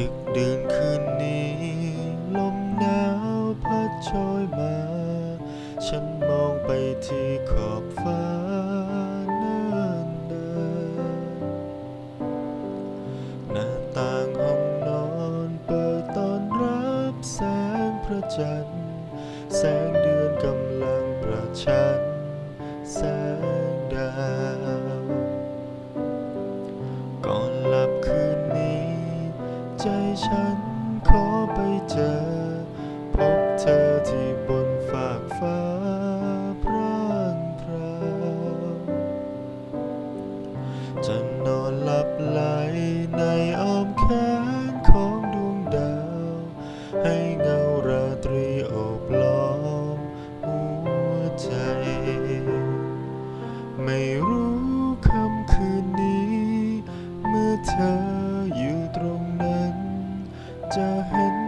ดึกดื่นคืนนี้ ลมหนาวพัดโชยมา ฉันมองไปที่ขอบฟ้าเนินนานหน้าต่างห้องนอนเปิดตอนรับแสงพระจันทร์ แสงเดือนกำลังประชันแสงดาว จะนอนหลับไหลในอ้อมแขนของดวงดาว ให้เงาราตรีโอบล้อมหัวใจ ไม่รู้คำคืนนี้ เมื่อเธออยู่ตรงนั้น จะเห็น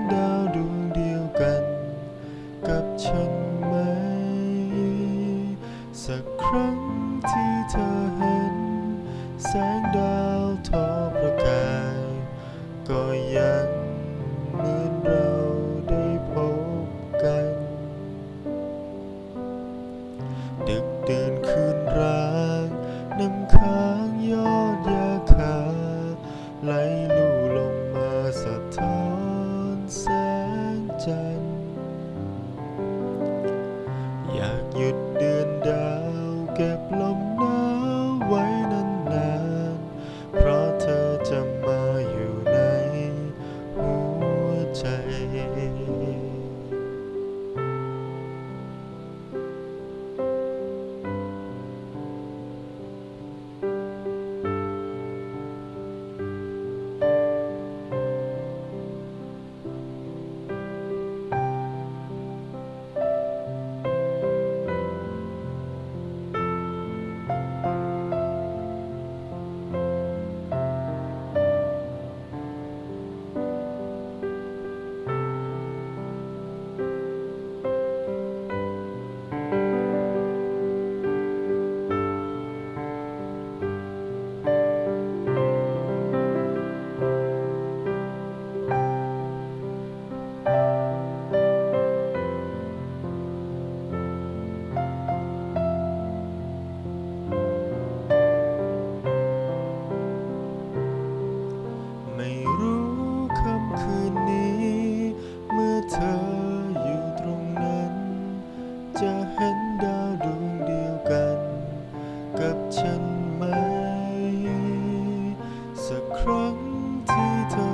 แสงดาวทอประกาย ก็ยังเหมือนเราได้พบกัน ดึกดื่นคืน ฉันไ